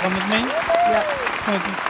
come with me? Yeah.